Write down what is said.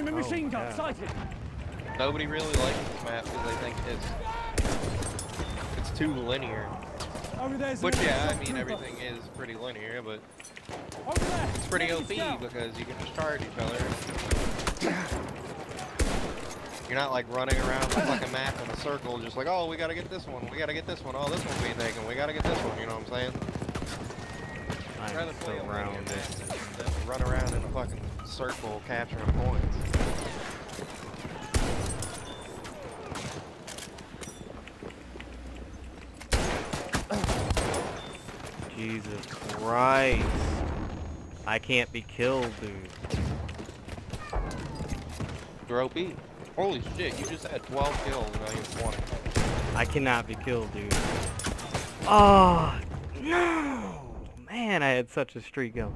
Enemy oh, machine gun yeah. sighted. Nobody really likes this map because they think it's it's too linear. Over there's Which yeah, I mean trooper. everything is pretty linear, but Over there. it's pretty Enemy OP because you can just charge each other. You're not like running around the fucking map in a circle, just like, oh, we gotta get this one, we gotta get this one, oh, this one's being taken, we gotta get this one. You know what I'm saying? I'd rather play a linear surrounded. map than than run around in a fucking circle capturing points. Jesus Christ. I can't be killed, dude. You're Holy shit, you just had 12 kills and now you're 20. I cannot be killed, dude. Oh, no! Man, I had such a streak going.